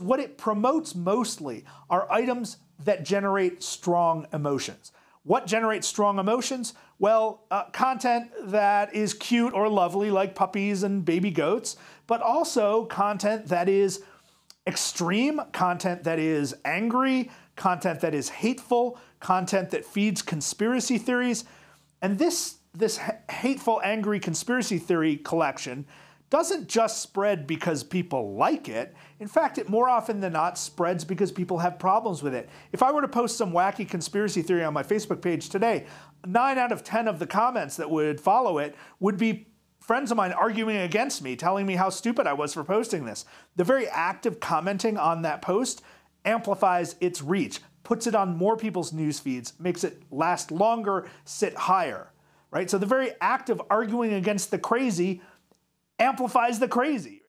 What it promotes mostly are items that generate strong emotions. What generates strong emotions? Well, uh, content that is cute or lovely, like puppies and baby goats, but also content that is extreme, content that is angry, content that is hateful, content that feeds conspiracy theories. And this, this hateful, angry conspiracy theory collection doesn't just spread because people like it. In fact, it more often than not spreads because people have problems with it. If I were to post some wacky conspiracy theory on my Facebook page today, nine out of 10 of the comments that would follow it would be friends of mine arguing against me, telling me how stupid I was for posting this. The very act of commenting on that post amplifies its reach, puts it on more people's news feeds, makes it last longer, sit higher, right? So the very act of arguing against the crazy amplifies the crazy.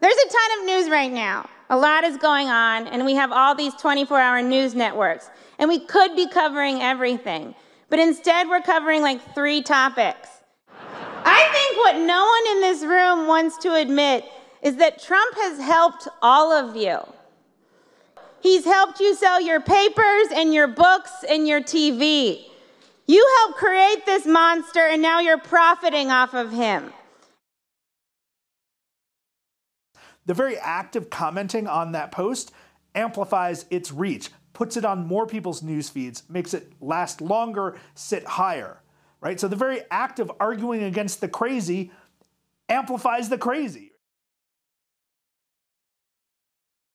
There's a ton of news right now. A lot is going on, and we have all these 24 hour news networks. And we could be covering everything, but instead we're covering like three topics. I think what no one in this room wants to admit is that Trump has helped all of you. He's helped you sell your papers and your books and your TV. You helped create this monster, and now you're profiting off of him. The very act of commenting on that post amplifies its reach, puts it on more people's news feeds, makes it last longer, sit higher, right? So the very act of arguing against the crazy amplifies the crazy.